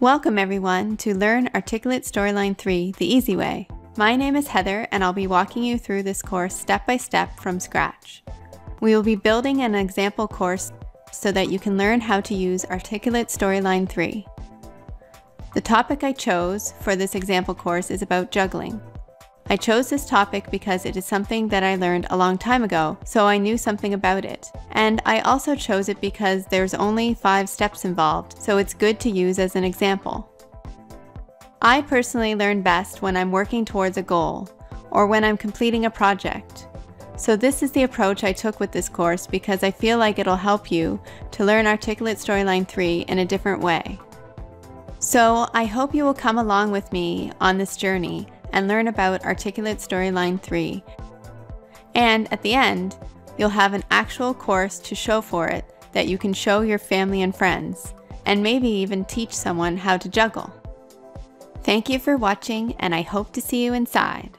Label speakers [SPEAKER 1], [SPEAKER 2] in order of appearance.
[SPEAKER 1] Welcome everyone to Learn Articulate Storyline 3 the easy way. My name is Heather and I'll be walking you through this course step by step from scratch. We will be building an example course so that you can learn how to use Articulate Storyline 3. The topic I chose for this example course is about juggling. I chose this topic because it is something that I learned a long time ago, so I knew something about it. And I also chose it because there's only five steps involved, so it's good to use as an example. I personally learn best when I'm working towards a goal, or when I'm completing a project. So this is the approach I took with this course because I feel like it'll help you to learn Articulate Storyline 3 in a different way. So I hope you will come along with me on this journey and learn about Articulate Storyline 3. And at the end, you'll have an actual course to show for it that you can show your family and friends, and maybe even teach someone how to juggle. Thank you for watching, and I hope to see you inside.